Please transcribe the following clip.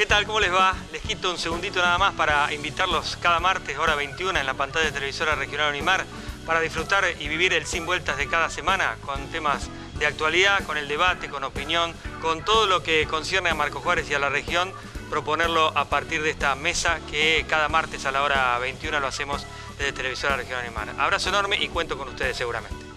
¿Qué tal? ¿Cómo les va? Les quito un segundito nada más para invitarlos cada martes, hora 21, en la pantalla de televisora regional Unimar, para disfrutar y vivir el Sin Vueltas de cada semana con temas de actualidad, con el debate, con opinión, con todo lo que concierne a Marco Juárez y a la región, proponerlo a partir de esta mesa que cada martes a la hora 21 lo hacemos desde televisora regional Unimar. Abrazo enorme y cuento con ustedes seguramente.